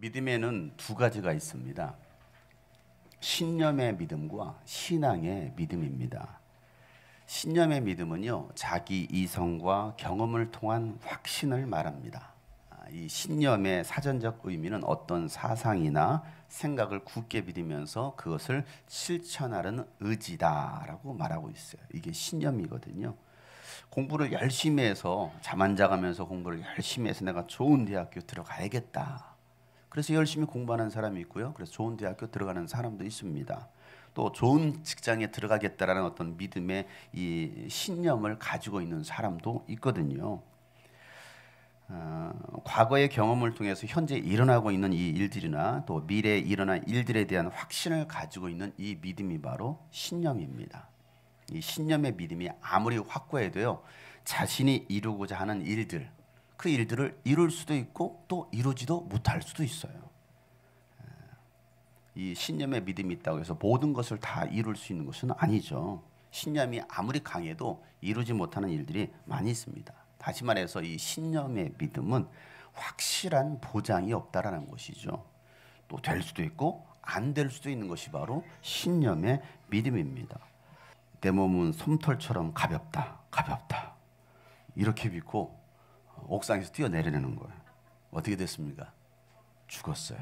믿음에는 두 가지가 있습니다. 신념의 믿음과 신앙의 믿음입니다. 신념의 믿음은요, 자기 이성과 경험을 통한 확신을 말합니다. 아, 이 신념의 사전적 의미는 어떤 사상이나 생각을 굳게 믿으면서 그것을 실천하는 의지다라고 말하고 있어요. 이게 신념이거든요. 공부를 열심히 해서 잠 안 자가면서 공부를 열심히 해서 내가 좋은 대학교 들어가야겠다. 그래서 열심히 공부하는 사람이 있고요. 그래서 좋은 대학교 들어가는 사람도 있습니다. 또 좋은 직장에 들어가겠다라는 어떤 믿음의 이 신념을 가지고 있는 사람도 있거든요. 어, 과거의 경험을 통해서 현재 일어나고 있는 이 일들이나 또 미래에 일어날 일들에 대한 확신을 가지고 있는 이 믿음이 바로 신념입니다. 이 신념의 믿음이 아무리 확고해도요 자신이 이루고자 하는 일들 그 일들을 이룰 수도 있고 또 이루지도 못할 수도 있어요. 이 신념의 믿음이 있다고 해서 모든 것을 다 이룰 수 있는 것은 아니죠. 신념이 아무리 강해도 이루지 못하는 일들이 많이 있습니다. 다시 말해서 이 신념의 믿음은 확실한 보장이 없다라는 것이죠. 또 될 수도 있고 안 될 수도 있는 것이 바로 신념의 믿음입니다. 내 몸은 솜털처럼 가볍다, 가볍다. 이렇게 믿고 옥상에서 뛰어내리는 거예요. 어떻게 됐습니까? 죽었어요.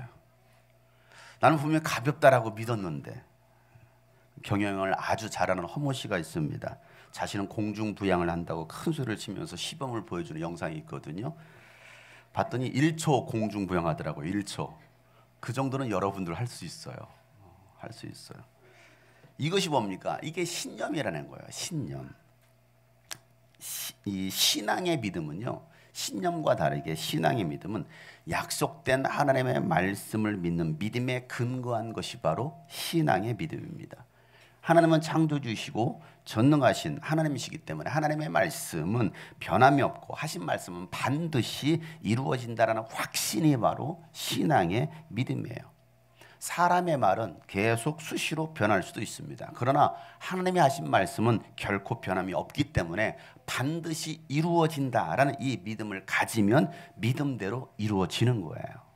나는 분명 가볍다라고 믿었는데 경영을 아주 잘하는 허모 씨가 있습니다. 자신은 공중 부양을 한다고 큰 소리를 치면서 시범을 보여주는 영상이 있거든요. 봤더니 1초 공중 부양하더라고요. 1초. 그 정도는 여러분들 할 수 있어요. 할 수 있어요. 이것이 뭡니까? 이게 신념이라는 거예요. 신념. 시, 이 신앙의 믿음은요. 신념과 다르게 신앙의 믿음은 약속된 하나님의 말씀을 믿는 믿음에 근거한 것이 바로 신앙의 믿음입니다. 하나님은 창조주시고 전능하신 하나님이시기 때문에 하나님의 말씀은 변함이 없고 하신 말씀은 반드시 이루어진다라는 확신이 바로 신앙의 믿음이에요. 사람의 말은 계속 수시로 변할 수도 있습니다. 그러나 하나님이 하신 말씀은 결코 변함이 없기 때문에 반드시 이루어진다라는 이 믿음을 가지면 믿음대로 이루어지는 거예요.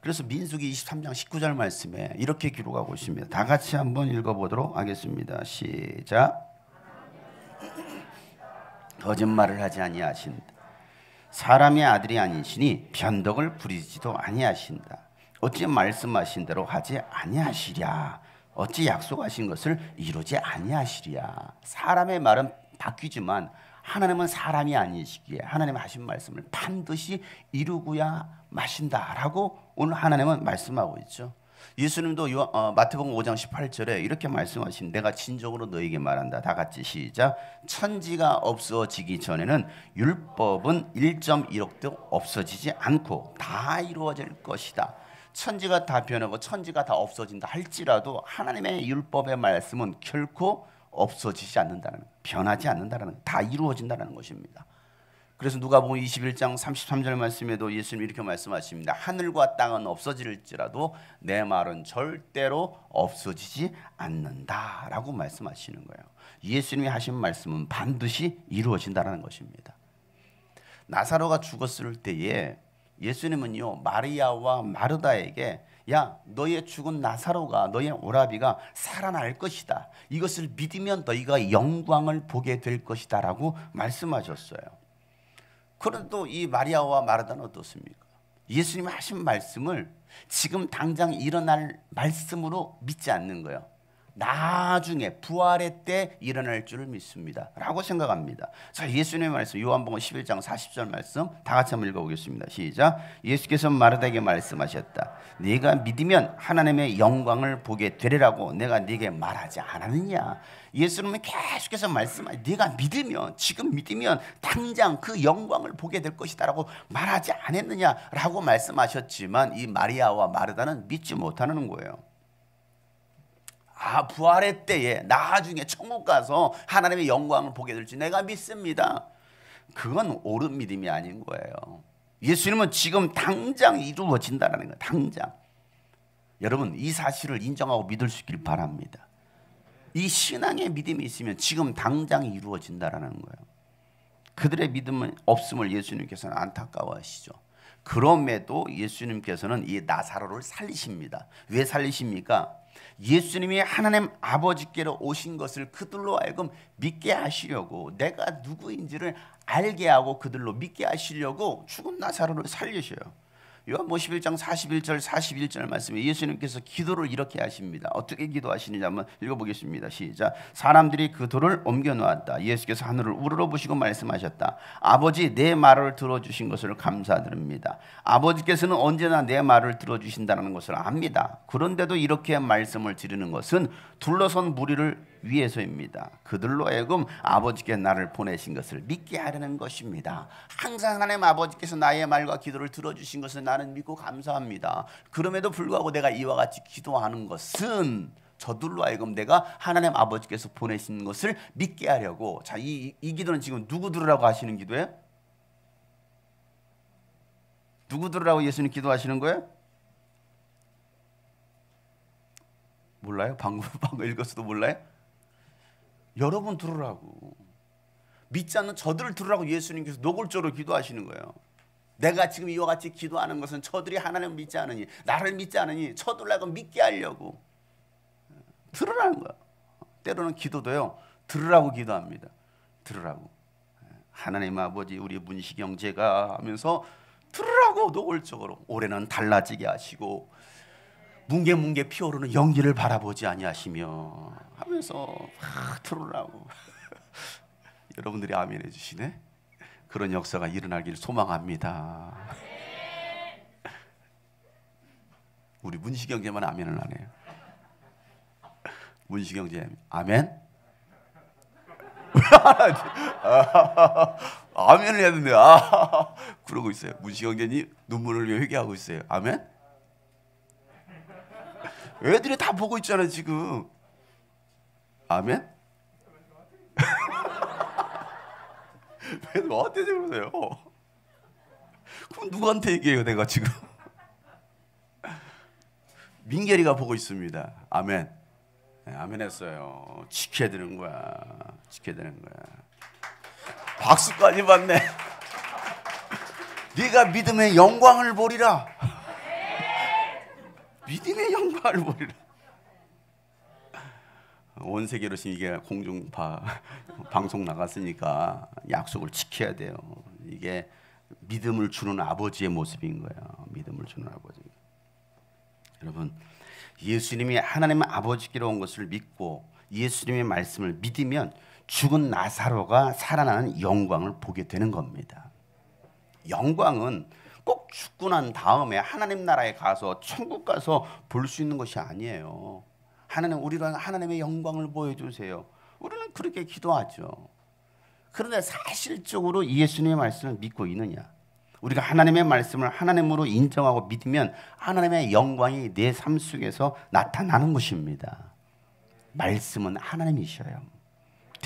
그래서 민수기 23장 19절 말씀에 이렇게 기록하고 있습니다. 다 같이 한번 읽어보도록 하겠습니다. 시작. 거짓말을 하지 아니하신다. 사람의 아들이 아니시니 변덕을 부리지도 아니하신다. 어찌 말씀하신 대로 하지 아니하시랴 어찌 약속하신 것을 이루지 아니하시랴 사람의 말은 바뀌지만 하나님은 사람이 아니시기에 하나님 하신 말씀을 반드시 이루고야 마신다라고 오늘 하나님은 말씀하고 있죠. 예수님도 요, 어, 마태복음 5장 18절에 이렇게 말씀하신 내가 진정으로 너에게 말한다. 다 같이 시작. 천지가 없어지기 전에는 율법은 1.1억도 없어지지 않고 다 이루어질 것이다. 천지가 다 변하고 천지가 다 없어진다 할지라도 하나님의 율법의 말씀은 결코 없어지지 않는다는 변하지 않는다는 다 이루어진다는 것입니다. 그래서 누가복음 21장 33절 말씀에도 예수님 이렇게 말씀하십니다. 하늘과 땅은 없어질지라도 내 말은 절대로 없어지지 않는다라고 말씀하시는 거예요. 예수님이 하신 말씀은 반드시 이루어진다는 것입니다. 나사로가 죽었을 때에 예수님은요 마리아와 마르다에게 야 너의 죽은 나사로가 너의 오라비가 살아날 것이다. 이것을 믿으면 너희가 영광을 보게 될 것이다 라고 말씀하셨어요. 그런데 이 마리아와 마르다는 어떻습니까? 예수님이 하신 말씀을 지금 당장 일어날 말씀으로 믿지 않는 거예요. 나중에 부활의 때 일어날 줄을 믿습니다. 라고 생각합니다. 자, 예수님의 말씀 요한복음 11장 40절 말씀 다 같이 한번 읽어보겠습니다. 시작. 예수께서 마르다에게 말씀하셨다. 네가 믿으면 하나님의 영광을 보게 되리라고 내가 네게 말하지 않았느냐. 예수님은 계속해서 말씀하시 네가 믿으면 지금 믿으면 당장 그 영광을 보게 될 것이다라고 말하지 않았느냐라고 말씀하셨지만 이 마리아와 마르다는 믿지 못하는 거예요. 아 부활의 때에 나중에 천국 가서 하나님의 영광을 보게 될지 내가 믿습니다. 그건 옳은 믿음이 아닌 거예요. 예수님은 지금 당장 이루어진다는 거예요. 당장. 여러분 이 사실을 인정하고 믿을 수 있길 바랍니다. 이 신앙의 믿음이 있으면 지금 당장 이루어진다라는 거예요. 그들의 믿음은 없음을 예수님께서는 안타까워하시죠. 그럼에도 예수님께서는 이 나사로를 살리십니다. 왜 살리십니까? 예수님이 하나님 아버지께로 오신 것을 그들로 하여금 믿게 하시려고 내가 누구인지를 알게 하고 그들로 믿게 하시려고 죽은 나사로를 살리셔요. 요한복 11장 41절 41절 말씀에 예수님께서 기도를 이렇게 하십니다. 어떻게 기도하시는지 한번 읽어보겠습니다. 시작. 사람들이 그 돌을 옮겨 놓았다. 예수께서 하늘을 우러러 보시고 말씀하셨다. 아버지 내 말을 들어주신 것을 감사드립니다. 아버지께서는 언제나 내 말을 들어주신다는 것을 압니다. 그런데도 이렇게 말씀을 드리는 것은 둘러선 무리를 위해서입니다. 그들로 하여금 아버지께 나를 보내신 것을 믿게 하려는 것입니다. 항상 하나님 아버지께서 나의 말과 기도를 들어주신 것을 나는 믿고 감사합니다. 그럼에도 불구하고 내가 이와 같이 기도하는 것은 저들로 하여금 내가 하나님 아버지께서 보내신 것을 믿게 하려고 자, 이, 이 기도는 지금 누구 들으라고 하시는 기도예요? 누구 들으라고 예수님 기도하시는 거예요? 몰라요? 방금 방금 읽었어도 몰라요? 여러분 들으라고. 믿지 않는 저들을 들으라고 예수님께서 노골적으로 기도하시는 거예요. 내가 지금 이와 같이 기도하는 것은 저들이 하나님을 믿지 않으니 나를 믿지 않으니 저들라고 믿게 하려고 들으라는 거야. 때로는 기도도요. 들으라고 기도합니다. 들으라고. 하나님 아버지 우리 문시경 제가 하면서 들으라고 노골적으로 올해는 달라지게 하시고 뭉게뭉게 피어오르는 연기를 바라보지 아니하시며 하면서 막 들으라고. 여러분들이 아멘 해주시네. 그런 역사가 일어나길 소망합니다. 우리 문시경제만 아멘을 하네요. 문시경제 아멘? 아멘을 해야 되는데 아, 그러고 있어요. 문시경제님 눈물을 회개하고 있어요. 아멘 애들이 다 보고 있잖아 지금. 아멘? 왜 너한테 그러세요? 그럼 누구한테 얘기해요 내가 지금? 민결이가 보고 있습니다. 아멘. 네, 아멘 했어요. 지켜야 되는 거야. 지켜야 되는 거야. 박수까지 받네. 네가 믿음의 영광을 보리라. 믿음의 영광을 보리라. 온 세계로 지금 이게 공중파 방송 나갔으니까 약속을 지켜야 돼요. 이게 믿음을 주는 아버지의 모습인 거예요. 믿음을 주는 아버지. 여러분, 예수님이 하나님 아버지께로 온 것을 믿고 예수님의 말씀을 믿으면 죽은 나사로가 살아나는 영광을 보게 되는 겁니다. 영광은 꼭 죽고 난 다음에 하나님 나라에 가서 천국 가서 볼 수 있는 것이 아니에요. 하나님 우리로 하나님의 영광을 보여주세요. 우리는 그렇게 기도하죠. 그런데 사실적으로 예수님의 말씀을 믿고 있느냐? 우리가 하나님의 말씀을 하나님으로 인정하고 믿으면 하나님의 영광이 내 삶 속에서 나타나는 것입니다. 말씀은 하나님이셔요.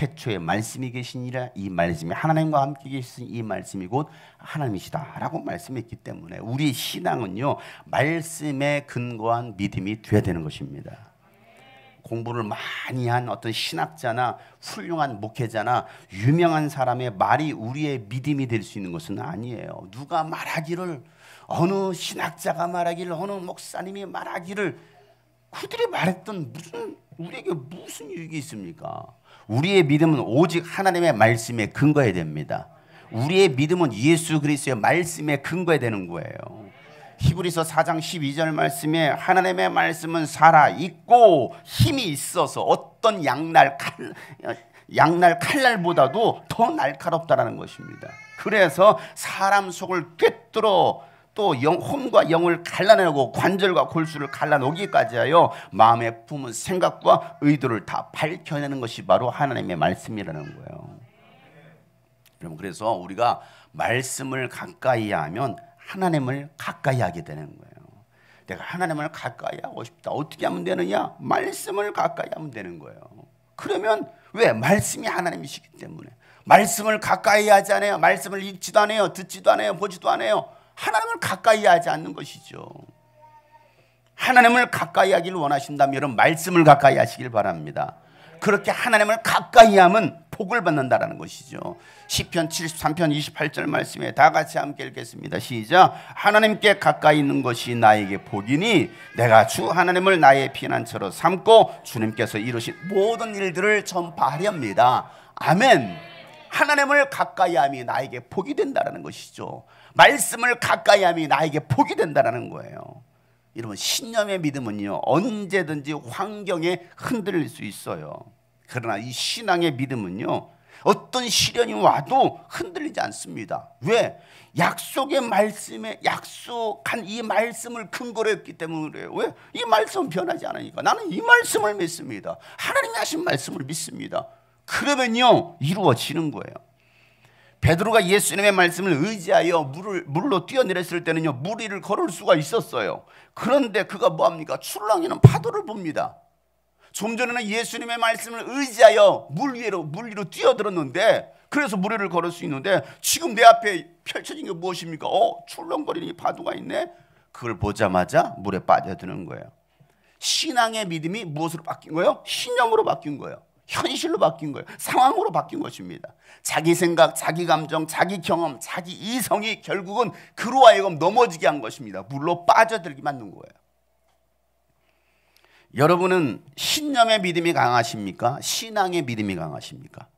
태초에 말씀이 계시니라 이 말씀이 하나님과 함께 계신 이 말씀이 곧 하나님이시다라고 말씀했기 때문에 우리 신앙은요 말씀에 근거한 믿음이 되어야 되는 것입니다. 공부를 많이 한 어떤 신학자나 훌륭한 목회자나 유명한 사람의 말이 우리의 믿음이 될 수 있는 것은 아니에요. 누가 말하기를 어느 신학자가 말하기를 어느 목사님이 말하기를 그들이 말했던 무슨 우리에게 무슨 유익이 있습니까? 우리의 믿음은 오직 하나님의 말씀에 근거해야 됩니다. 우리의 믿음은 예수 그리스도의 말씀에 근거해야 되는 거예요. 히브리서 4장 12절 말씀에 하나님의 말씀은 살아 있고 힘이 있어서 어떤 양날 칼 양날 칼날보다도 더 날카롭다라는 것입니다. 그래서 사람 속을 꿰뚫어 또 영, 혼과 영을 갈라내고 관절과 골수를 갈라놓기까지 하여 마음에 품은 생각과 의도를 다 밝혀내는 것이 바로 하나님의 말씀이라는 거예요. 여러분 그래서 우리가 말씀을 가까이 하면 하나님을 가까이 하게 되는 거예요. 내가 하나님을 가까이 하고 싶다. 어떻게 하면 되느냐? 말씀을 가까이 하면 되는 거예요. 그러면 왜? 말씀이 하나님이시기 때문에. 말씀을 가까이 하지 않아요. 말씀을 읽지도 않아요. 듣지도 않아요. 보지도 않아요. 하나님을 가까이 하지 않는 것이죠. 하나님을 가까이 하기를 원하신다면 말씀을 가까이 하시길 바랍니다. 그렇게 하나님을 가까이 하면 복을 받는다라는 것이죠. 시편 73편 28절 말씀에 다 같이 함께 읽겠습니다. 시작. 하나님께 가까이 있는 것이 나에게 복이니 내가 주 하나님을 나의 피난처로 삼고 주님께서 이루신 모든 일들을 전파하렵니다. 아멘. 하나님을 가까이 함이 나에게 복이 된다라는 것이죠. 말씀을 가까이 함이 나에게 복이 된다라는 거예요. 여러분 신념의 믿음은요 언제든지 환경에 흔들릴 수 있어요. 그러나 이 신앙의 믿음은요 어떤 시련이 와도 흔들리지 않습니다. 왜? 약속의 말씀에 약속한 이 말씀을 근거로 했기 때문에 왜? 이 말씀은 변하지 않으니까 나는 이 말씀을 믿습니다. 하나님이 하신 말씀을 믿습니다. 그러면요 이루어지는 거예요. 베드로가 예수님의 말씀을 의지하여 물을 물로 뛰어내렸을 때는요 물 위를 걸을 수가 있었어요. 그런데 그가 뭐합니까? 출렁이는 파도를 봅니다. 좀 전에는 예수님의 말씀을 의지하여 물 위로 물 위로 뛰어들었는데 그래서 물 위를 걸을 수 있는데 지금 내 앞에 펼쳐진 게 무엇입니까? 어 출렁거리는 파도가 있네. 그걸 보자마자 물에 빠져드는 거예요. 신앙의 믿음이 무엇으로 바뀐 거예요? 신념으로 바뀐 거예요. 현실로 바뀐 거예요. 상황으로 바뀐 것입니다. 자기 생각, 자기 감정, 자기 경험, 자기 이성이 결국은 그로 하여금 넘어지게 한 것입니다. 물로 빠져들게 만든 거예요. 여러분은 신념의 믿음이 강하십니까? 신앙의 믿음이 강하십니까?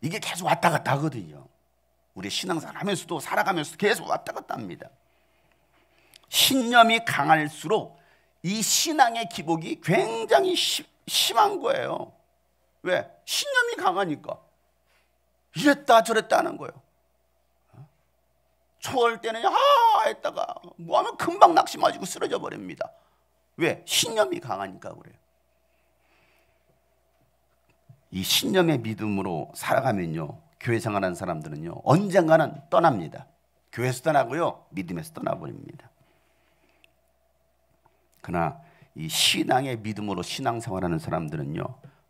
이게 계속 왔다 갔다 하거든요. 우리 신앙생활 하면서도 살아가면서도 계속 왔다 갔다 합니다. 신념이 강할수록 이 신앙의 기복이 굉장히 시, 심한 거예요. 왜? 신념이 강하니까. 이랬다 저랬다 하는 거예요. 초월 때는 아 했다가 뭐 하면 금방 낙심하시고 쓰러져 버립니다. 왜? 신념이 강하니까 그래요. 이 신념의 믿음으로 살아가면요. 교회 생활하는 사람들은요. 언젠가는 떠납니다. 교회에서 떠나고요. 믿음에서 떠나버립니다. 그러나 이 신앙의 믿음으로 신앙생활하는 사람들은요.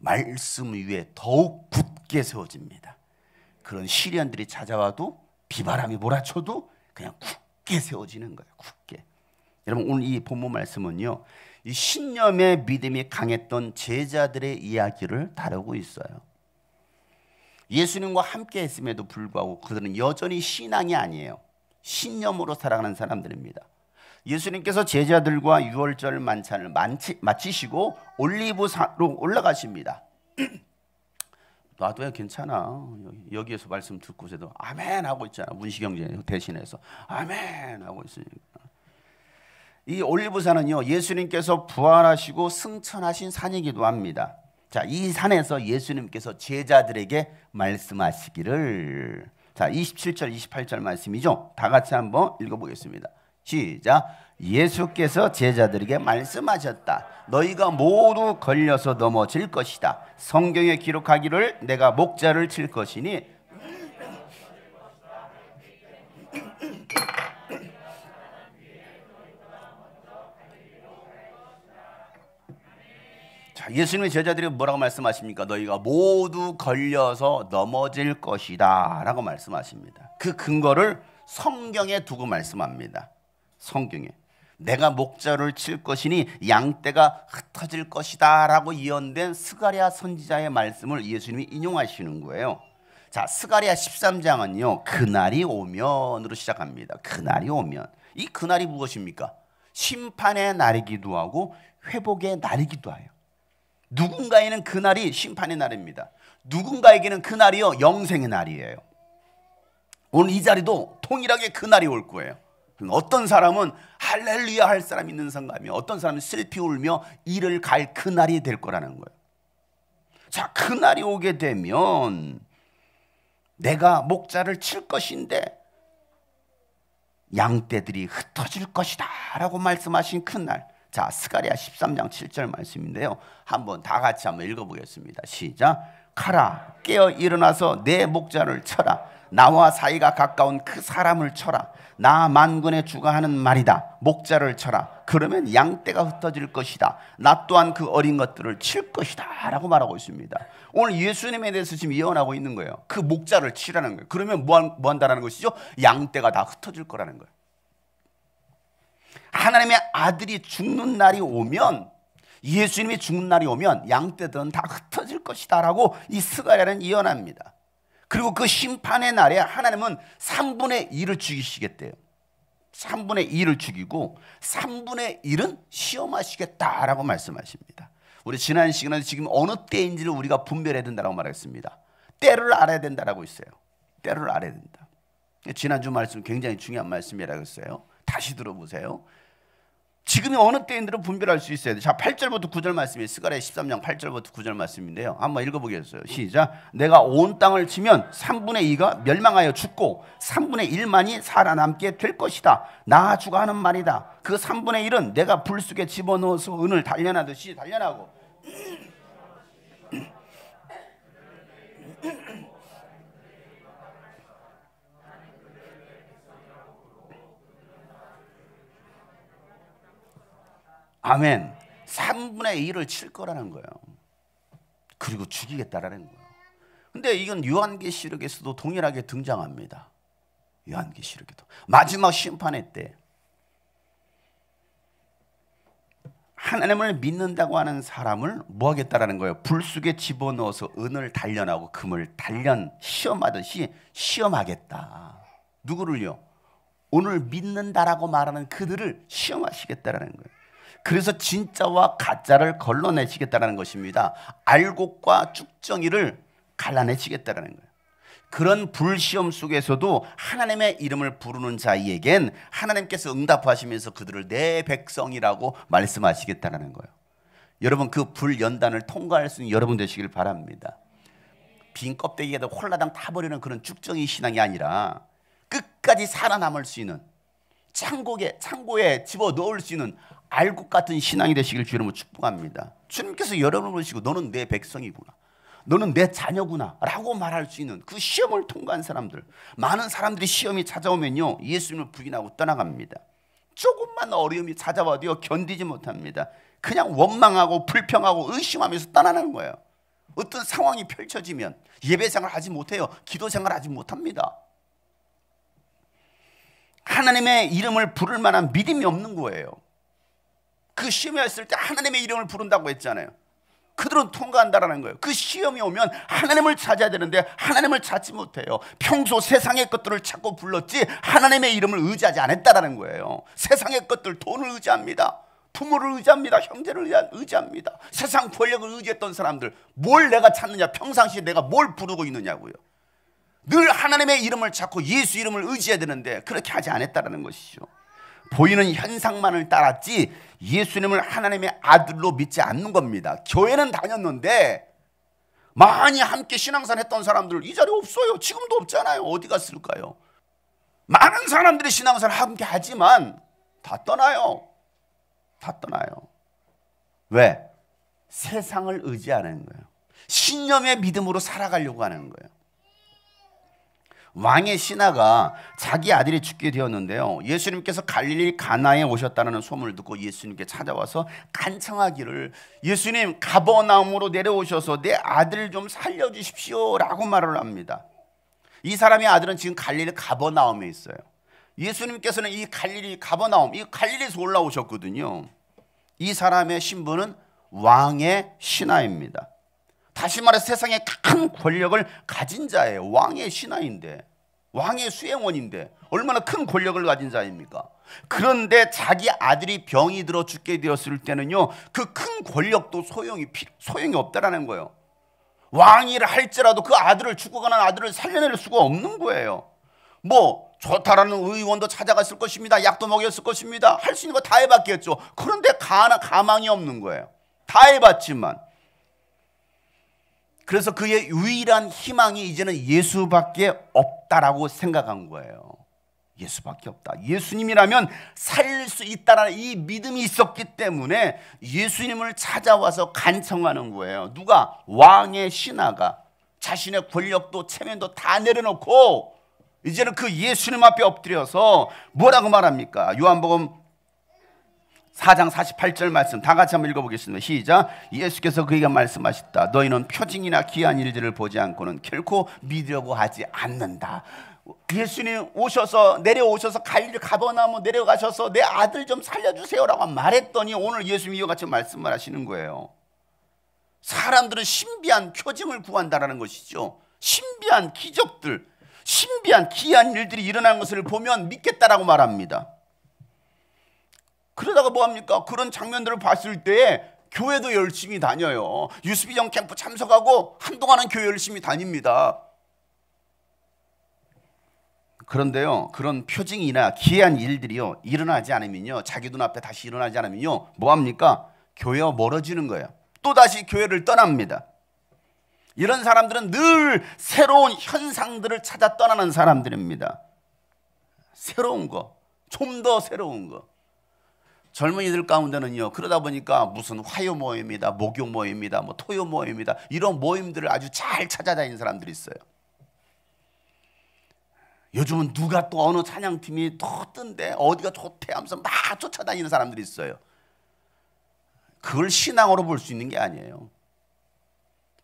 말씀 위에 더욱 굳게 세워집니다. 그런 시련들이 찾아와도 비바람이 몰아쳐도 그냥 굳게 세워지는 거예요. 굳게. 여러분 오늘 이 본문 말씀은요. 이 신념의 믿음이 강했던 제자들의 이야기를 다루고 있어요. 예수님과 함께 했음에도 불구하고 그들은 여전히 신앙이 아니에요. 신념으로 살아가는 사람들입니다. 예수님께서 제자들과 유월절 만찬을 마치시고 올리브산으로 올라가십니다. 놔둬야 괜찮아. 여기에서 말씀 듣고서도 아멘 하고 있잖아. 문시경제 대신해서 아멘 하고 있으니까. 이 올리브산은요 예수님께서 부활하시고 승천하신 산이기도 합니다. 자, 이 산에서 예수님께서 제자들에게 말씀하시기를 자, 27절 28절 말씀이죠. 다 같이 한번 읽어 보겠습니다. 시작. 예수께서 제자들에게 말씀하셨다. 너희가 모두 걸려서 넘어질 것이다. 성경에 기록하기를 내가 목자를 칠 것이니 자, 예수님의 제자들이 뭐라고 말씀하십니까? 너희가 모두 걸려서 넘어질 것이다. 라고 말씀하십니다. 그 근거를 성경에 두고 말씀합니다. 성경에. 내가 목자를 칠 것이니 양떼가 흩어질 것이다라고 예언된 스가랴 선지자의 말씀을 예수님이 인용하시는 거예요. 자, 스가랴 13장은요. 그날이 오면으로 시작합니다. 그날이 오면. 이 그날이 무엇입니까? 심판의 날이기도 하고 회복의 날이기도 해요. 누군가에는 그날이 심판의 날입니다. 누군가에게는 그날이요 영생의 날이에요. 오늘 이 자리도 동일하게 그날이 올 거예요. 어떤 사람은 할렐루야 할 사람 있는 성감이 어떤 사람은 슬피 울며 이를 갈 그날이 될 거라는 거예요. 자, 그날이 오게 되면 내가 목자를 칠 것인데 양떼들이 흩어질 것이다 라고 말씀하신 그날 자 스가리아 13장 7절 말씀인데요. 한번 다 같이 한번 읽어보겠습니다. 시작. 가라 깨어 일어나서 내 목자를 쳐라 나와 사이가 가까운 그 사람을 쳐라. 나 만군의 주가 하는 말이다. 목자를 쳐라. 그러면 양떼가 흩어질 것이다. 나 또한 그 어린 것들을 칠 것이다. 라고 말하고 있습니다. 오늘 예수님에 대해서 지금 예언하고 있는 거예요. 그 목자를 치라는 거예요. 그러면 뭐, 한, 뭐 것이죠? 양떼가 다 흩어질 거라는 거예요. 하나님의 아들이 죽는 날이 오면 예수님이 죽는 날이 오면 양떼들은 다 흩어질 것이다 라고 이 스가랴는 예언합니다. 그리고 그 심판의 날에 하나님은 3분의 1을 죽이시겠대요. 3분의 1을 죽이고 3분의 1은 시험하시겠다라고 말씀하십니다. 우리 지난 시간에 지금 어느 때인지를 우리가 분별해야 된다고 말했습니다. 때를 알아야 된다라고 했어요. 때를 알아야 된다. 지난주 말씀 굉장히 중요한 말씀이라고 했어요. 다시 들어보세요. 지금이 어느 때인지를 분별할 수 있어야 돼. 자, 8절부터 9절 말씀이 스가랴 13장 8절부터 9절 말씀인데요. 한번 읽어 보겠어요. 시작. 내가 온 땅을 치면 3분의 2가 멸망하여 죽고 3분의 1만이 살아남게 될 것이다. 나 주가 하는 말이다. 그 3분의 1은 내가 불 속에 집어넣어서 은을 단련하듯이 단련하고 아멘. 3분의 1을 칠 거라는 거예요. 그리고 죽이겠다라는 거예요. 근데 이건 요한계시록에서도 동일하게 등장합니다. 요한계시록에도 마지막 심판의 때 하나님을 믿는다고 하는 사람을 뭐 하겠다라는 거예요? 불 속에 집어넣어서 은을 단련하고 금을 단련 시험하듯이 시험하겠다. 누구를요? 오늘 믿는다라고 말하는 그들을 시험하시겠다라는 거예요. 그래서 진짜와 가짜를 걸러내시겠다는 것입니다. 알곡과 쭉정이를 갈라내시겠다는 거예요. 그런 불시험 속에서도 하나님의 이름을 부르는 자에겐 하나님께서 응답하시면서 그들을 내 백성이라고 말씀하시겠다는 거예요. 여러분 그 불연단을 통과할 수 있는 여러분 되시길 바랍니다. 빈 껍데기에도 홀라당 타버리는 그런 쭉정이 신앙이 아니라 끝까지 살아남을 수 있는 창고에 창고에 집어 넣을 수 있는 알곡 같은 신앙이 되시길 주님으로 축복합니다. 주님께서 여러분을 보시고 너는 내 백성이구나. 너는 내 자녀구나. 라고 말할 수 있는 그 시험을 통과한 사람들. 많은 사람들이 시험이 찾아오면요 예수님을 부인하고 떠나갑니다. 조금만 어려움이 찾아와도 견디지 못합니다. 그냥 원망하고 불평하고 의심하면서 떠나는 거예요. 어떤 상황이 펼쳐지면 예배 생활 하지 못해요. 기도 생활 하지 못합니다. 하나님의 이름을 부를 만한 믿음이 없는 거예요 그 시험이 왔을 때 하나님의 이름을 부른다고 했잖아요. 그들은 통과한다라는 거예요. 그 시험이 오면 하나님을 찾아야 되는데 하나님을 찾지 못해요. 평소 세상의 것들을 찾고 불렀지 하나님의 이름을 의지하지 않았다라는 거예요. 세상의 것들 돈을 의지합니다. 부모를 의지합니다. 형제를 의지합니다. 세상 권력을 의지했던 사람들 뭘 내가 찾느냐? 평상시에 내가 뭘 부르고 있느냐고요. 늘 하나님의 이름을 찾고 예수 이름을 의지해야 되는데 그렇게 하지 않았다라는 것이죠. 보이는 현상만을 따랐지 예수님을 하나님의 아들로 믿지 않는 겁니다. 교회는 다녔는데 많이 함께 신앙생활 했던 사람들 이 자리에 없어요. 지금도 없잖아요. 어디 갔을까요? 많은 사람들이 신앙생활 함께 하지만 다 떠나요. 다 떠나요. 왜? 세상을 의지하는 거예요. 신념의 믿음으로 살아가려고 하는 거예요. 왕의 신하가 자기 아들이 죽게 되었는데요. 예수님께서 갈릴리 가나에 오셨다는 소문을 듣고 예수님께 찾아와서 간청하기를 예수님 가버나움으로 내려오셔서 내 아들 좀 살려주십시오라고 말을 합니다. 이 사람의 아들은 지금 갈릴리 가버나움에 있어요. 예수님께서는 이 갈릴리 가버나움, 이 갈릴리에서 올라오셨거든요. 이 사람의 신분은 왕의 신하입니다. 다시 말해 세상에 큰 권력을 가진 자예요. 왕의 신하인데 왕의 수행원인데 얼마나 큰 권력을 가진 자입니까? 그런데 자기 아들이 병이 들어 죽게 되었을 때는요 그 큰 권력도 소용이 소용이 없다라는 거예요. 왕이라 할지라도 그 아들을 죽어가는 아들을 살려낼 수가 없는 거예요. 뭐 좋다라는 의원도 찾아갔을 것입니다. 약도 먹였을 것입니다. 할 수 있는 거 다 해봤겠죠. 그런데 가나 가망이 없는 거예요. 다 해봤지만 그래서 그의 유일한 희망이 이제는 예수밖에 없다라고 생각한 거예요. 예수밖에 없다. 예수님이라면 살릴 수 있다라는 이 믿음이 있었기 때문에 예수님을 찾아와서 간청하는 거예요. 누가? 왕의 신하가 자신의 권력도 체면도 다 내려놓고 이제는 그 예수님 앞에 엎드려서 뭐라고 말합니까? 요한복음 4장 48절 말씀 다 같이 한번 읽어보겠습니다. 시작. 예수께서 그에게 말씀하셨다. 너희는 표징이나 귀한 일들을 보지 않고는 결코 믿으려고 하지 않는다. 예수님 오셔서 내려오셔서 갈릴 가버나무 내려가셔서 내 아들 좀 살려주세요라고 말했더니 오늘 예수님이 이와 같이 말씀을 하시는 거예요. 사람들은 신비한 표징을 구한다라는 것이죠. 신비한 기적들, 신비한 기이한 일들이 일어나는 것을 보면 믿겠다라고 말합니다. 그러다가 뭐 합니까? 그런 장면들을 봤을 때 교회도 열심히 다녀요. 유스비전 캠프 참석하고 한동안은 교회 열심히 다닙니다. 그런데요, 그런 표징이나 기이한 일들이요 일어나지 않으면요, 자기 눈앞에 다시 일어나지 않으면요, 뭐 합니까? 교회와 멀어지는 거예요. 또 다시 교회를 떠납니다. 이런 사람들은 늘 새로운 현상들을 찾아 떠나는 사람들입니다. 새로운 거, 좀 더 새로운 거. 젊은이들 가운데는요 그러다 보니까 무슨 화요 모임이다 목요 모임이다 뭐 토요 모임이다 이런 모임들을 아주 잘 찾아다니는 사람들이 있어요. 요즘은 누가 또 어느 찬양팀이 또 뜬데 어디가 좋대 하면서 막 쫓아다니는 사람들이 있어요. 그걸 신앙으로 볼 수 있는 게 아니에요.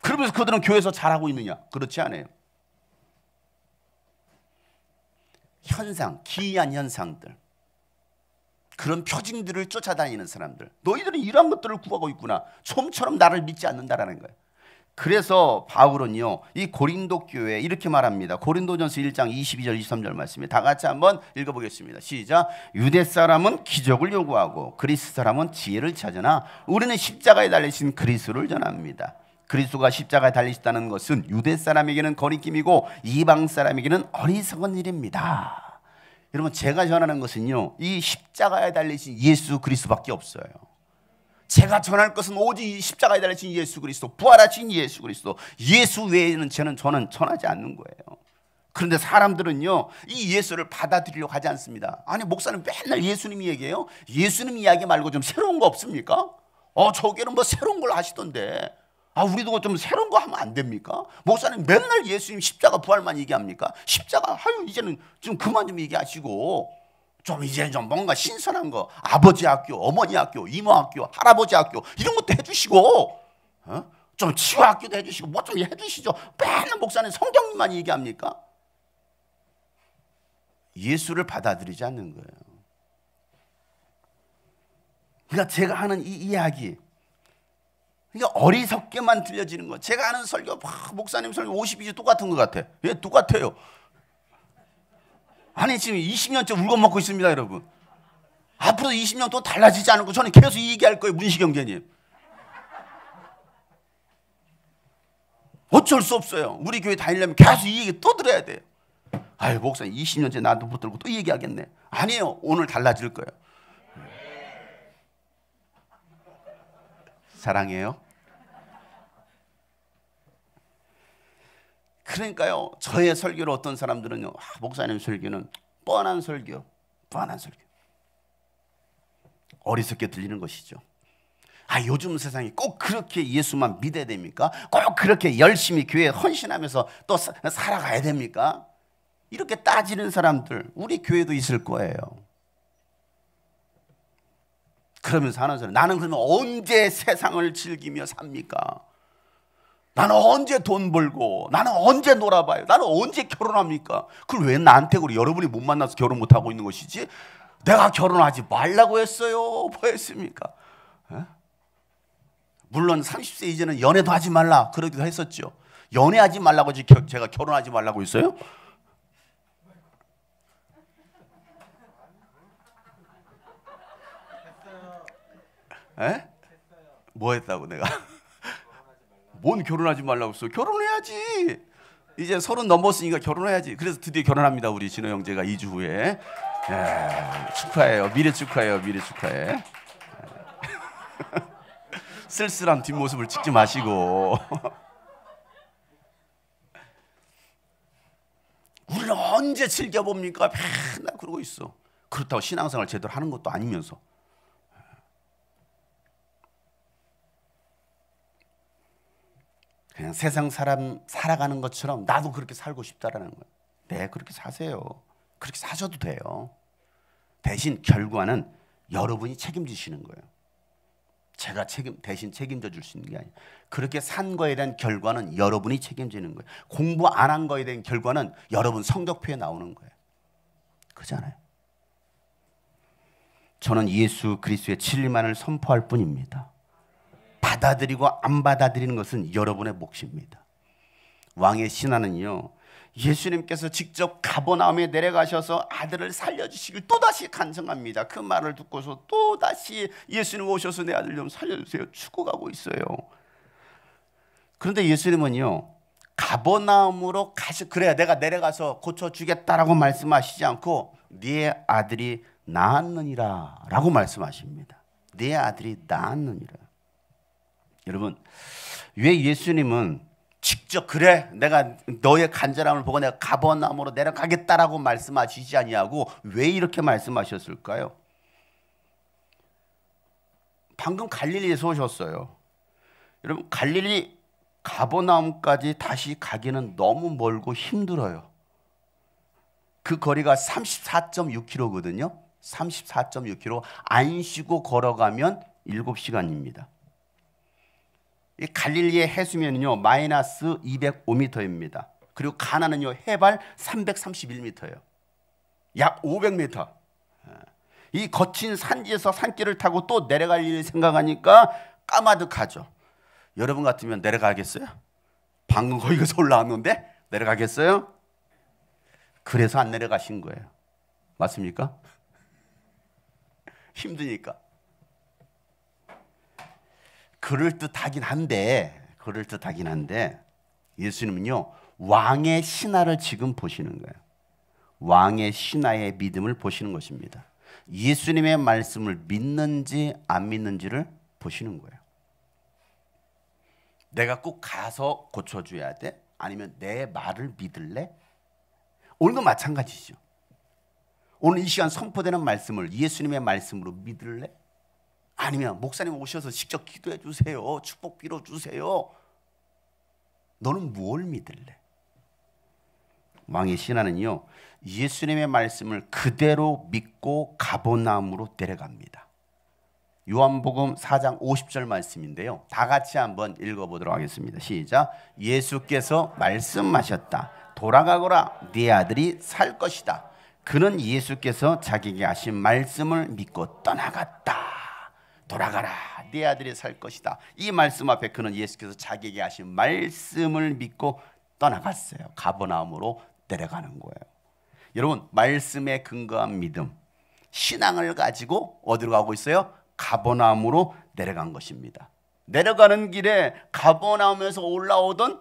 그러면서 그들은 교회에서 잘하고 있느냐? 그렇지 않아요. 현상 기이한 현상들 그런 표징들을 쫓아다니는 사람들. 너희들은 이러한 것들을 구하고 있구나. 좀처럼 나를 믿지 않는다라는 거예요. 그래서 바울은요, 이 고린도 교회 이렇게 말합니다. 고린도전서 1장 22절 23절 말씀에 다 같이 한번 읽어 보겠습니다. 시작. 유대 사람은 기적을 요구하고 그리스 사람은 지혜를 찾으나 우리는 십자가에 달리신 그리스도를 전합니다. 그리스도가 십자가에 달리셨다는 것은 유대 사람에게는 거리낌이고 이방 사람에게는 어리석은 일입니다. 여러분 제가 전하는 것은요. 이 십자가에 달리신 예수 그리스도밖에 없어요. 제가 전할 것은 오직 십자가에 달리신 예수 그리스도, 부활하신 예수 그리스도. 예수 외에는 저는 저는 전하지 않는 거예요. 그런데 사람들은요, 이 예수를 받아들이려고 하지 않습니다. 아니, 목사는 맨날 예수님 얘기해요? 예수님 이야기 말고 좀 새로운 거 없습니까? 어, 저기는 뭐 새로운 걸 하시던데. 아, 우리도 좀 새로운 거 하면 안 됩니까? 목사님 맨날 예수님 십자가 부활만 얘기합니까? 십자가, 아유, 이제는 좀 그만 좀 얘기하시고, 좀 이제 좀 뭔가 신선한 거, 아버지 학교, 어머니 학교, 이모 학교, 할아버지 학교, 이런 것도 해주시고, 어? 좀 치유 학교도 해주시고, 뭐 좀 해주시죠. 맨날 목사님 성경만 얘기합니까? 예수를 받아들이지 않는 거예요. 그러니까 제가 하는 이 이야기, 그러니까 어리석게만 들려지는 거. 제가 하는 설교, 와, 목사님 설교 52주 똑같은 것 같아. 예, 똑같아요. 아니, 지금 20년째 울고 먹고 있습니다, 여러분. 앞으로 20년 또 달라지지 않고 저는 계속 이 얘기할 거예요, 문시경제님. 어쩔 수 없어요. 우리 교회 다니려면 계속 이 얘기 또 들어야 돼요. 아유, 목사님 20년째 나도 붙들고 또 얘기하겠네. 아니에요. 오늘 달라질 거예요. 사랑해요. 그러니까요, 저의 설교를 어떤 사람들은요, 아, 목사님 설교는 뻔한 설교, 뻔한 설교. 어리석게 들리는 것이죠. 아, 요즘 세상이 꼭 그렇게 예수만 믿어야 됩니까? 꼭 그렇게 열심히 교회에 헌신하면서 또 살아가야 됩니까? 이렇게 따지는 사람들, 우리 교회도 있을 거예요. 그러면서 하는 소리. 나는 그러면 언제 세상을 즐기며 삽니까? 나는 언제 돈 벌고, 나는 언제 놀아봐요? 나는 언제 결혼합니까? 그걸 왜 나한테 그래? 여러분이 못 만나서 결혼 못 하고 있는 것이지? 내가 결혼하지 말라고 했어요. 뭐 했습니까? 에? 물론 30세 이제는 연애도 하지 말라 그러기도 했었죠. 연애하지 말라고 제가 결혼하지 말라고 했어요? 에? 뭐 했다고 내가? 뭔 결혼하지 말라고 했어? 결혼해야지. 이제 서른 넘었으니까 결혼해야지. 그래서 드디어 결혼합니다. 우리 진호 형제가 2주 후에. 예, 축하해요. 미래 축하해요. 미래 축하해. 쓸쓸한 뒷모습을 찍지 마시고. 우리는 언제 즐겨봅니까? 맨날 그러고 있어. 그렇다고 신앙생활 제대로 하는 것도 아니면서. 그냥 세상 사람 살아가는 것처럼 나도 그렇게 살고 싶다라는 거예요. 네, 그렇게 사세요. 그렇게 사셔도 돼요. 대신 결과는 여러분이 책임지시는 거예요. 제가 책임 대신 책임져 줄 수 있는 게 아니에요. 그렇게 산 거에 대한 결과는 여러분이 책임지는 거예요. 공부 안 한 거에 대한 결과는 여러분 성적표에 나오는 거예요. 그잖아요. 저는 예수 그리스도의 진리만을 선포할 뿐입니다. 받아들이고 안 받아들이는 것은 여러분의 몫입니다. 왕의 신하는요. 예수님께서 직접 가버나움에 내려가셔서 아들을 살려주시길 또다시 간청합니다. 그 말을 듣고서 또다시 예수님 오셔서 내 아들 좀 살려주세요. 죽어가고 있어요. 그런데 예수님은요. 가버나움으로 가시 그래야 내가 내려가서 고쳐주겠다라고 말씀하시지 않고 네 아들이 나았느니라 라고 말씀하십니다. 네 아들이 나았느니라. 여러분 왜 예수님은 직접 그래 내가 너의 간절함을 보고 내가 가버나움으로 내려가겠다라고 말씀하시지 아니하고 왜 이렇게 말씀하셨을까요? 방금 갈릴리에서 오셨어요. 여러분 갈릴리 가버나움까지 다시 가기는 너무 멀고 힘들어요. 그 거리가 34.6km거든요. 34.6km 안 쉬고 걸어가면 7시간입니다. 이 갈릴리의 해수면은요 마이너스 205m입니다. 그리고 가나는요 해발 331m예요. 약 500m. 예. 이 거친 산지에서 산길을 타고 또 내려갈 일을 생각하니까 까마득하죠. 여러분 같으면 내려가겠어요? 방금 거기서 올라왔는데 내려가겠어요? 그래서 안 내려가신 거예요. 맞습니까? 힘드니까. 그럴듯하긴 한데 그럴듯하긴 한데 예수님은요 왕의 신하를 지금 보시는 거예요. 왕의 신하의 믿음을 보시는 것입니다. 예수님의 말씀을 믿는지 안 믿는지를 보시는 거예요. 내가 꼭 가서 고쳐줘야 돼? 아니면 내 말을 믿을래? 오늘도 마찬가지죠. 오늘 이 시간 선포되는 말씀을 예수님의 말씀으로 믿을래? 아니면 목사님 오셔서 직접 기도해 주세요. 축복 빌어 주세요. 너는 뭘 믿을래? 왕의 신하는요. 예수님의 말씀을 그대로 믿고 가보나움으로 내려갑니다. 요한복음 4장 50절 말씀인데요. 다 같이 한번 읽어 보도록 하겠습니다. 시작. 예수께서 말씀하셨다. 돌아가거라. 네 아들이 살 것이다. 그는 예수께서 자기에게 하신 말씀을 믿고 떠나갔다. 돌아가라. 네 아들이 살 것이다. 이 말씀 앞에 그는 예수께서 자기에게 하신 말씀을 믿고 떠나갔어요. 가버나움으로 내려가는 거예요. 여러분 말씀에 근거한 믿음 신앙을 가지고 어디로 가고 있어요? 가버나움으로 내려간 것입니다. 내려가는 길에 가버나움에서 올라오던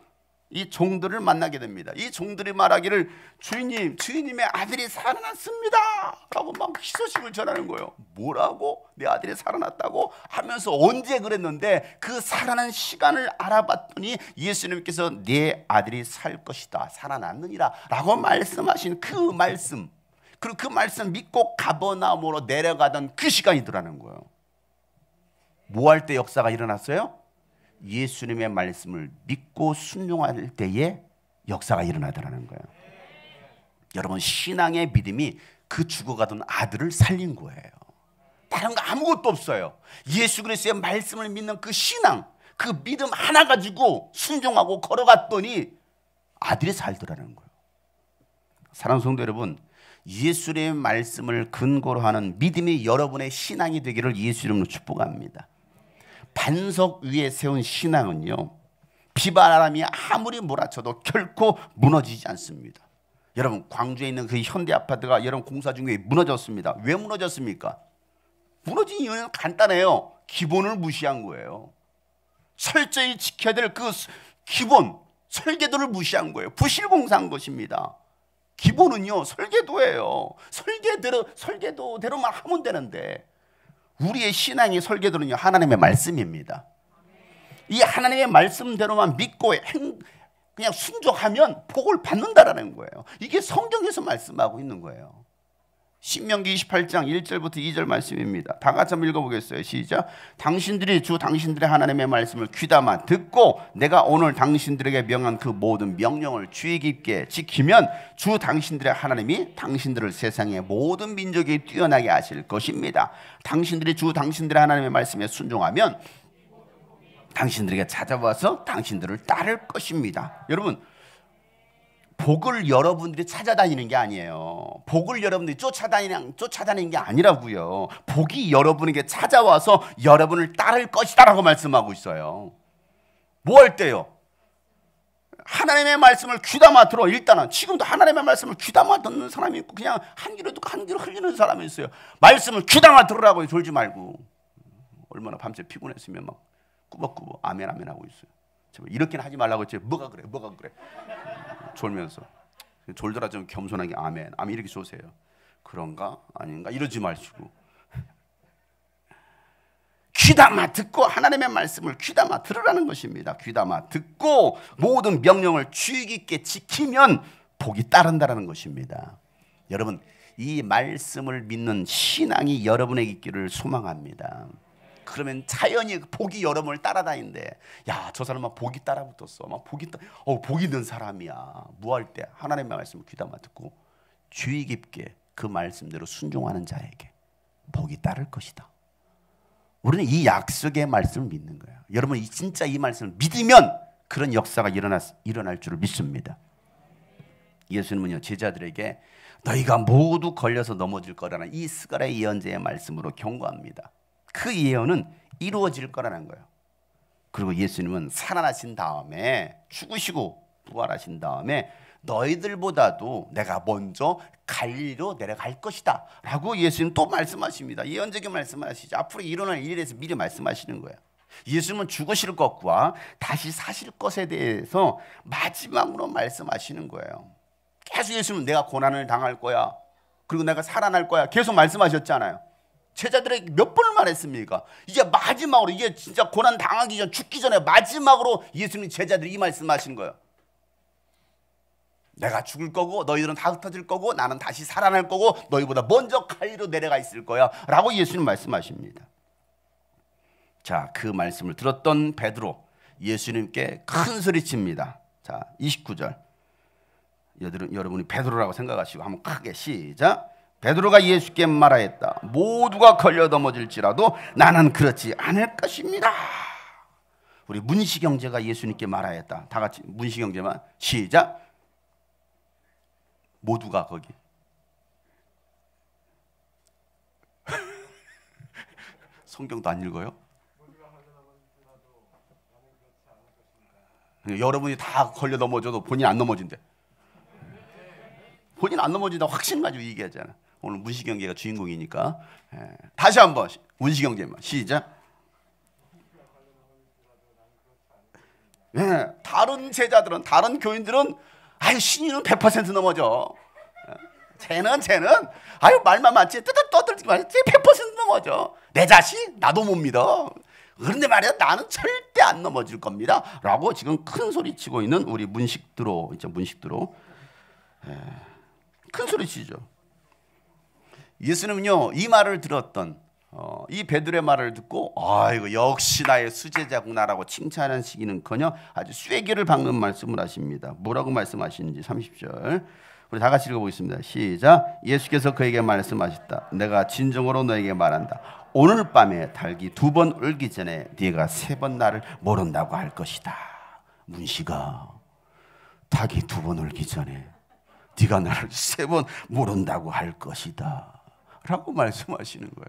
이 종들을 만나게 됩니다. 이 종들이 말하기를 주인님, 주인님의 아들이 살아났습니다. 라고 막 희소식을 전하는 거예요. 뭐라고? 내 아들이 살아났다고? 하면서 언제 그랬는데 그 살아난 시간을 알아봤더니 예수님께서 내 아들이 살 것이다. 살아났느니라. 라고 말씀하신 그 말씀. 그리고 그 말씀 믿고 가버나움으로 내려가던 그 시간이더라는 거예요. 뭐 할 때 역사가 일어났어요? 예수님의 말씀을 믿고 순종할 때에 역사가 일어나더라는 거예요. 여러분 신앙의 믿음이 그 죽어가던 아들을 살린 거예요. 다른 거 아무것도 없어요. 예수 그리스도의 말씀을 믿는 그 신앙, 그 믿음 하나 가지고 순종하고 걸어갔더니 아들이 살더라는 거예요. 사랑하는 성도 여러분, 예수의 말씀을 근거로 하는 믿음이 여러분의 신앙이 되기를 예수 이름으로 축복합니다. 반석 위에 세운 신앙은요. 비바람이 아무리 몰아쳐도 결코 무너지지 않습니다. 여러분 광주에 있는 그 현대 아파트가 여러분 공사 중에 무너졌습니다. 왜 무너졌습니까? 무너진 이유는 간단해요. 기본을 무시한 거예요. 철저히 지켜야 될 그 기본 설계도를 무시한 거예요. 부실공사한 것입니다. 기본은요 설계도예요. 설계대로 설계도대로만 하면 되는데 우리의 신앙의 설계도는요 하나님의 말씀입니다. 이 하나님의 말씀대로만 믿고 행, 그냥 순종하면 복을 받는다라는 거예요. 이게 성경에서 말씀하고 있는 거예요. 신명기 28장 1절부터 2절 말씀입니다. 다 같이 한번 읽어보겠어요. 시작. 당신들이 주 당신들의 하나님의 말씀을 귀담아 듣고 내가 오늘 당신들에게 명한 그 모든 명령을 주의 깊게 지키면 주 당신들의 하나님이 당신들을 세상의 모든 민족이 뛰어나게 하실 것입니다. 당신들이 주 당신들의 하나님의 말씀에 순종하면 당신들에게 찾아와서 당신들을 따를 것입니다. 여러분 복을 여러분들이 찾아다니는 게 아니에요. 복을 여러분들이 쫓아다니는 쫓아다니는 게 아니라고요. 복이 여러분에게 찾아와서 여러분을 따를 것이다 라고 말씀하고 있어요. 뭐 할 때요? 하나님의 말씀을 귀담아 들어 일단은 지금도 하나님의 말씀을 귀담아 듣는 사람이 있고 그냥 한 귀로 듣고 한 귀로 흘리는 사람이 있어요. 말씀을 귀담아 들으라고 졸지 말고 얼마나 밤새 피곤했으면 막 꾸벅꾸벅 아멘 아멘 하고 있어요. 이렇게는 하지 말라고 했지. 뭐가 그래? 뭐가 그래? 졸면서 졸더라 좀 겸손하게 아멘 아멘 이렇게 쏘세요. 그런가 아닌가 이러지 마시고 귀담아 듣고 하나님의 말씀을 귀담아 들으라는 것입니다. 귀담아 듣고 모든 명령을 주의 깊게 지키면 복이 따른다라는 것입니다. 여러분 이 말씀을 믿는 신앙이 여러분에게 있기를 소망합니다. 그러면 자연히 복이 여러분을 따라다닌대. 야, 저 사람 막 복이 따라붙었어. 막 복이 따, 어, 복 있는 사람이야. 무할 때 하나님의 말씀을 귀담아 듣고 주의 깊게 그 말씀대로 순종하는 자에게 복이 따를 것이다. 우리는 이 약속의 말씀을 믿는 거예요. 여러분 이 진짜 이 말씀을 믿으면 그런 역사가 일어나, 일어날 줄을 믿습니다. 예수님은요 제자들에게 너희가 모두 걸려서 넘어질 거라는 이 스가랴 예언자의 말씀으로 경고합니다. 그 예언은 이루어질 거라는 거예요. 그리고 예수님은 살아나신 다음에 죽으시고 부활하신 다음에 너희들보다도 내가 먼저 갈리로 내려갈 것이다. 라고 예수님 또 말씀하십니다. 예언적인 말씀하시죠. 앞으로 일어날 일에 대해서 미리 말씀하시는 거예요. 예수님은 죽으실 것과 다시 사실 것에 대해서 마지막으로 말씀하시는 거예요. 계속 예수님은 내가 고난을 당할 거야. 그리고 내가 살아날 거야. 계속 말씀하셨잖아요. 제자들에게 몇 번을 말했습니까? 이제 마지막으로 이게 진짜 고난 당하기 전 죽기 전에 마지막으로 예수님 제자들이 이 말씀하신 거예요. 내가 죽을 거고 너희들은 다 흩어질 거고 나는 다시 살아날 거고 너희보다 먼저 갈리로 내려가 있을 거야 라고 예수님 말씀하십니다. 자, 그 말씀을 들었던 베드로 예수님께 큰 소리 칩니다. 자, 29절. 여러분이 베드로라고 생각하시고 한번 크게 시작. 베드로가 예수께 말하였다. 모두가 걸려 넘어질지라도 나는 그렇지 않을 것입니다. 우리 문시 경제가 예수님께 말하였다. 다 같이 문시 경제만 시작. 모두가 거기. 성경도 안 읽어요? 여러분이 다 걸려 넘어져도 본인 안 넘어진대. 본인 안 넘어진다 확신 가지고 얘기하잖아. 오늘 문시경제가 주인공이니까 예. 다시 한번 문시경제만 시작. 예. 다른 제자들은 다른 교인들은 아유 신이는 100% 넘어져. 예. 쟤는 쟤는 아유 말만 맞지 뜨뜻 떠들지 말지 100% 넘어져. 내 자식 나도 못 믿어. 그런데 말이야 나는 절대 안 넘어질 겁니다.라고 지금 큰 소리 치고 있는 우리 문식드로 문식드로 예. 큰 소리 치죠. 예수님은요 이 말을 들었던 어, 이 베드로의 말을 듣고 아이고 역시 나의 수제자구나라고 칭찬하시기는커녕 아주 쐐기를 박는 말씀을 하십니다. 뭐라고 말씀하시는지 30절 우리 다 같이 읽어보겠습니다. 시작. 예수께서 그에게 말씀하셨다. 내가 진정으로 너에게 말한다. 오늘 밤에 달기 두 번 울기 전에 네가 세 번 나를 모른다고 할 것이다. 문씨가 닭이 두 번 울기 전에 네가 나를 세 번 모른다고 할 것이다. 라고 말씀하시는 거예요.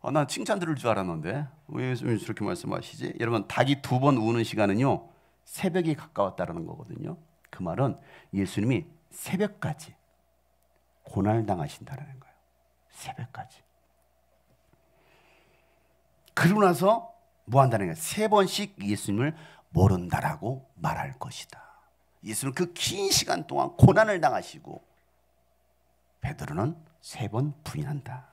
어, 난 칭찬 들을 줄 알았는데 왜 예수님이 저렇게 말씀하시지? 여러분 닭이 두 번 우는 시간은요 새벽이 가까웠다는 거거든요. 그 말은 예수님이 새벽까지 고난을 당하신다는 거예요. 새벽까지. 그러고 나서 뭐 한다는 거예요? 세 번씩 예수님을 모른다라고 말할 것이다. 예수는 그 긴 시간 동안 고난을 당하시고 베드로는 세 번 부인한다.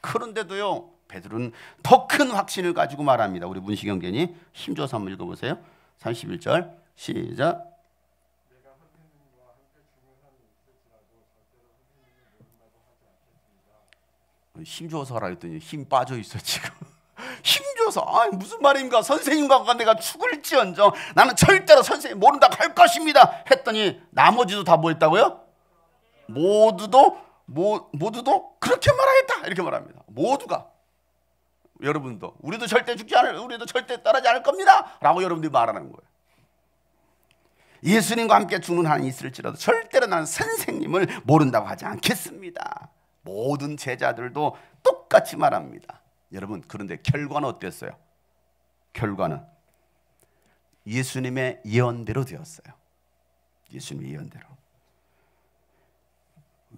그런데도요. 베드로는 더 큰 확신을 가지고 말합니다. 우리 문시경견이 힘줘서 한번 읽어보세요. 31절 시작. 힘줘서 하라 했더니 힘 빠져 있어 지금. 힘줘서 아 무슨 말인가 선생님과 내가 죽을지언정 나는 절대로 선생님 모른다 할 것입니다 했더니 나머지도 다 뭐 했다고요? 모두도 모, 모두도 그렇게 말하겠다. 이렇게 말합니다. 모두가. 여러분도 우리도 절대 죽지 않을 우리도 절대 떠나지 않을 겁니다. 라고 여러분들이 말하는 거예요. 예수님과 함께 죽는 한이 있을지라도 절대로 나는 선생님을 모른다고 하지 않겠습니다. 모든 제자들도 똑같이 말합니다. 여러분 그런데 결과는 어땠어요? 결과는 예수님의 예언대로 되었어요. 예수님의 예언대로.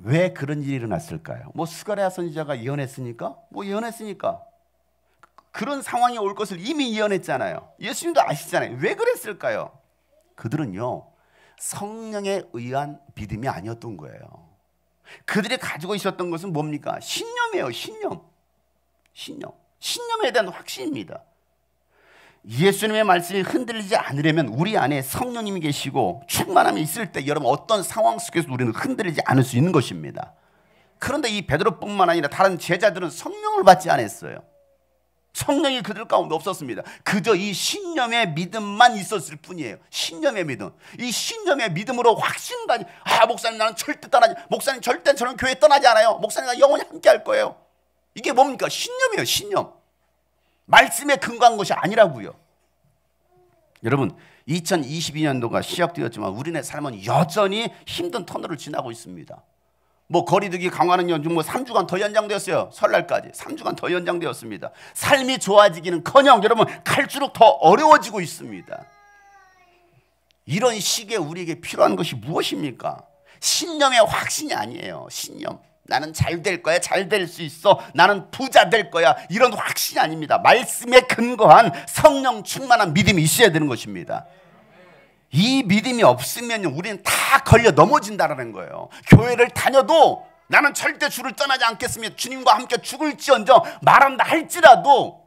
왜 그런 일이 일어났을까요? 뭐 스가랴 선지자가 예언했으니까? 뭐 예언했으니까. 그런 상황이 올 것을 이미 예언했잖아요. 예수님도 아시잖아요. 왜 그랬을까요? 그들은요. 성령에 의한 믿음이 아니었던 거예요. 그들이 가지고 있었던 것은 뭡니까? 신념이에요. 신념. 신념. 신념에 대한 확신입니다. 예수님의 말씀이 흔들리지 않으려면 우리 안에 성령님이 계시고 충만함이 있을 때 여러분 어떤 상황 속에서 우리는 흔들리지 않을 수 있는 것입니다. 그런데 이 베드로뿐만 아니라 다른 제자들은 성령을 받지 않았어요. 성령이 그들 가운데 없었습니다. 그저 이 신념의 믿음만 있었을 뿐이에요. 신념의 믿음. 이 신념의 믿음으로 확신까지 아 목사님 나는 절대 떠나지 목사님 절대 저는 교회 떠나지 않아요. 목사님과 영원히 함께 할 거예요. 이게 뭡니까? 신념이에요, 신념. 말씀에 근거한 것이 아니라고요. 여러분, 2022년도가 시작되었지만 우리네 삶은 여전히 힘든 터널을 지나고 있습니다. 뭐 거리두기 강화는 연중 뭐 3주간 더 연장되었어요. 설날까지 3주간 더 연장되었습니다. 삶이 좋아지기는커녕 여러분 갈수록 더 어려워지고 있습니다. 이런 시기에 우리에게 필요한 것이 무엇입니까? 신념의 확신이 아니에요. 신념. 나는 잘 될 거야. 잘 될 수 있어. 나는 부자 될 거야. 이런 확신이 아닙니다. 말씀에 근거한 성령 충만한 믿음이 있어야 되는 것입니다. 이 믿음이 없으면 우리는 다 걸려 넘어진다는 거예요. 교회를 다녀도 나는 절대 주를 떠나지 않겠으며 주님과 함께 죽을지언정 말한다 할지라도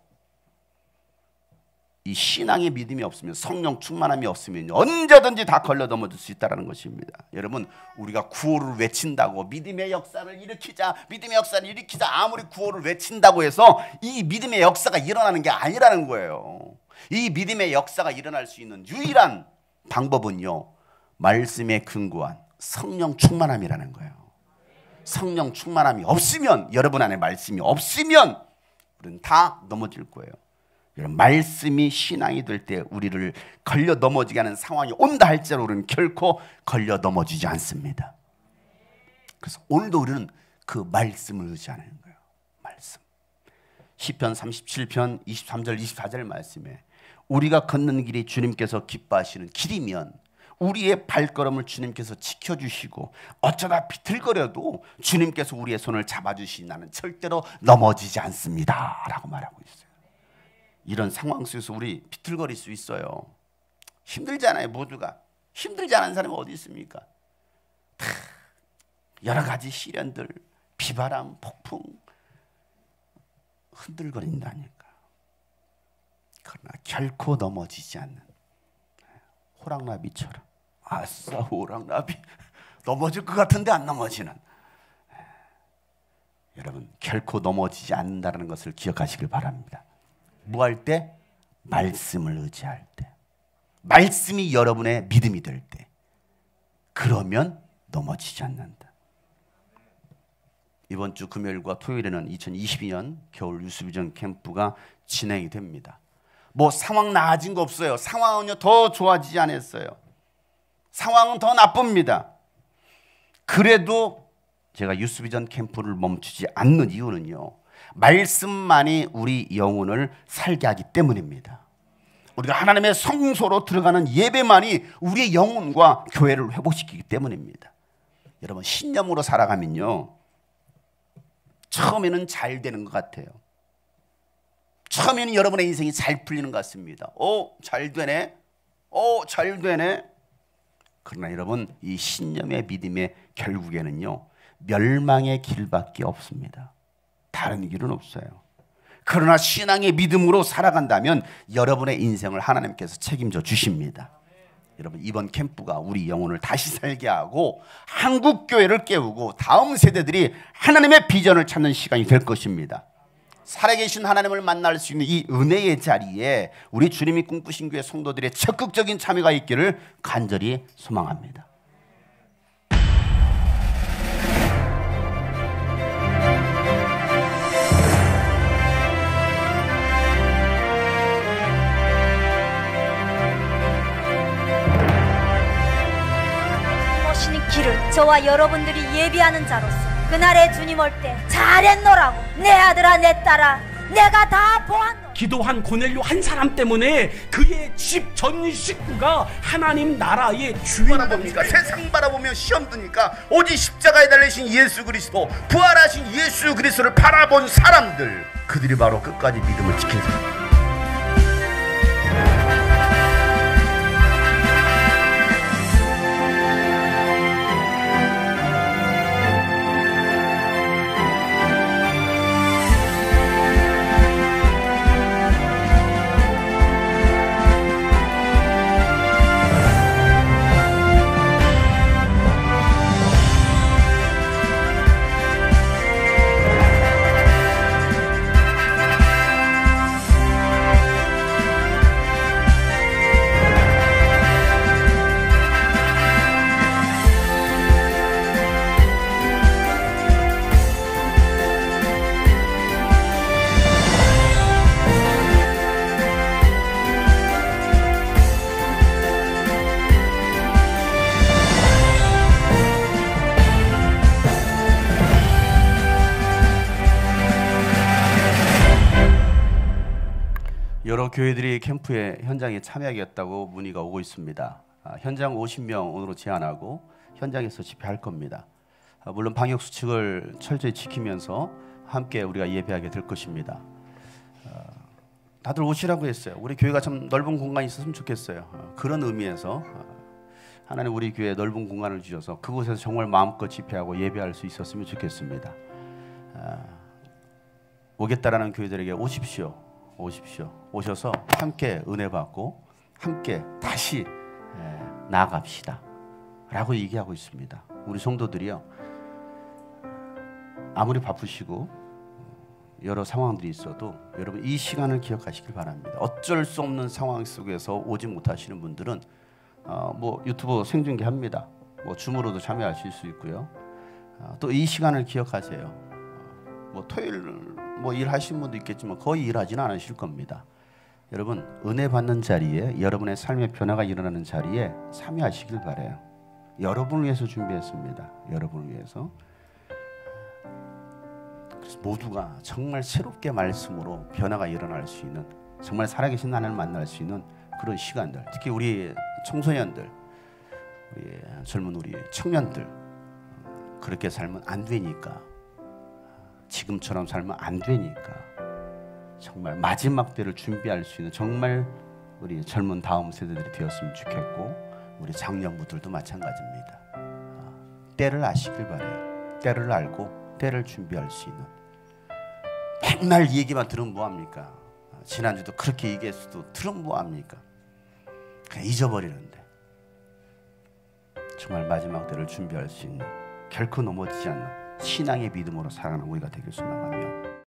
이 신앙의 믿음이 없으면 성령 충만함이 없으면 언제든지 다 걸려 넘어질 수 있다는 것입니다. 여러분 우리가 구호를 외친다고 믿음의 역사를 일으키자 믿음의 역사를 일으키자 아무리 구호를 외친다고 해서 이 믿음의 역사가 일어나는 게 아니라는 거예요. 이 믿음의 역사가 일어날 수 있는 유일한 방법은요. 말씀에 근거한 성령 충만함이라는 거예요. 성령 충만함이 없으면 여러분 안에 말씀이 없으면 우리는 다 넘어질 거예요. 말씀이 신앙이 될 때 우리를 걸려 넘어지게 하는 상황이 온다 할지라도 우리는 결코 걸려 넘어지지 않습니다. 그래서 오늘도 우리는 그 말씀을 의지하는 거예요. 말씀. 시편 37편 23절 24절 말씀에 우리가 걷는 길이 주님께서 기뻐하시는 길이면 우리의 발걸음을 주님께서 지켜주시고 어쩌다 비틀거려도 주님께서 우리의 손을 잡아주시 나는 절대로 넘어지지 않습니다. 라고 말하고 있어요. 이런 상황 속에서 우리 비틀거릴 수 있어요. 힘들잖아요, 모두가. 힘들지 않은 사람이 어디 있습니까? 여러 가지 시련들, 비바람, 폭풍 흔들거린다니까. 그러나 결코 넘어지지 않는 호랑나비처럼 아싸 호랑나비 넘어질 것 같은데 안 넘어지는 여러분 결코 넘어지지 않는다는 것을 기억하시길 바랍니다. 뭐 할 때? 말씀을 의지할 때. 말씀이 여러분의 믿음이 될 때. 그러면 넘어지지 않는다. 이번 주 금요일과 토요일에는 2022년 겨울 유수비전 캠프가 진행이 됩니다. 뭐 상황 나아진 거 없어요. 상황은요 더 좋아지지 않았어요. 상황은 더 나쁩니다. 그래도 제가 유수비전 캠프를 멈추지 않는 이유는요. 말씀만이 우리 영혼을 살게 하기 때문입니다. 우리가 하나님의 성소로 들어가는 예배만이 우리의 영혼과 교회를 회복시키기 때문입니다. 여러분 신념으로 살아가면요. 처음에는 잘 되는 것 같아요. 처음에는 여러분의 인생이 잘 풀리는 것 같습니다. 오, 잘 되네. 오, 잘 되네. 그러나 여러분, 이 신념의 믿음의 결국에는요, 멸망의 길밖에 없습니다. 다른 길은 없어요. 그러나 신앙의 믿음으로 살아간다면 여러분의 인생을 하나님께서 책임져 주십니다. 여러분 이번 캠프가 우리 영혼을 다시 살게 하고 한국 교회를 깨우고 다음 세대들이 하나님의 비전을 찾는 시간이 될 것입니다. 살아계신 하나님을 만날 수 있는 이 은혜의 자리에 우리 주님이 꿈꾸신 교회 성도들의 적극적인 참여가 있기를 간절히 소망합니다. 저와 여러분들이 예비하는 자로서 그날에 주님 올 때 잘했노라고 내 아들아 내 딸아 내가 다 보았노 기도한 고넬료 한 사람 때문에 그의 집 전 식구가 하나님 나라의 주인 바라봅니까? 세상 바라보며 시험 드니까 오직 십자가에 달리신 예수 그리스도 부활하신 예수 그리스도를 바라본 사람들 그들이 바로 끝까지 믿음을 지킨 사람. 교회들이 캠프에 현장에 참여하겠다고 문의가 오고 있습니다. 아, 현장 50명으로 제한하고 현장에서 집회할 겁니다. 아, 물론 방역 수칙을 철저히 지키면서 함께 우리가 예배하게 될 것입니다. 아, 다들 오시라고 했어요. 우리 교회가 좀 넓은 공간이 있었으면 좋겠어요. 아, 그런 의미에서 아, 하나님 우리 교회에 넓은 공간을 주셔서 그곳에서 정말 마음껏 집회하고 예배할 수 있었으면 좋겠습니다. 아, 오겠다라는 교회들에게 오십시오. 오십시오. 오셔서 함께 은혜 받고 함께 다시 에, 나아갑시다. 라고 얘기하고 있습니다. 우리 성도들이요. 아무리 바쁘시고 여러 상황들이 있어도 여러분 이 시간을 기억하시길 바랍니다. 어쩔 수 없는 상황 속에서 오지 못하시는 분들은 어, 뭐 유튜브 생중계 합니다. 뭐 줌으로도 참여하실 수 있고요. 어, 또이 시간을 기억하세요. 어, 뭐 토요일 뭐 일하시는 분도 있겠지만 거의 일하지는 않으실 겁니다. 여러분 은혜 받는 자리에 여러분의 삶의 변화가 일어나는 자리에 참여하시길 바래요. 여러분을 위해서 준비했습니다. 여러분을 위해서. 그래서 모두가 정말 새롭게 말씀으로 변화가 일어날 수 있는 정말 살아계신 하나님을 만날 수 있는 그런 시간들 특히 우리 청소년들 우리 젊은 우리 청년들 그렇게 살면 안 되니까 지금처럼 살면 안 되니까 정말 마지막 때를 준비할 수 있는 정말 우리 젊은 다음 세대들이 되었으면 좋겠고 우리 장년부들도 마찬가지입니다. 아, 때를 아시길 바래요. 때를 알고 때를 준비할 수 있는 맨날 이 얘기만 들으면 뭐합니까? 아, 지난주도 그렇게 얘기했어도 들으면 뭐합니까? 그냥 잊어버리는데 정말 마지막 때를 준비할 수 있는 결코 넘어지지 않는 신앙의 믿음으로 살아가는 우리가 되길 소망하며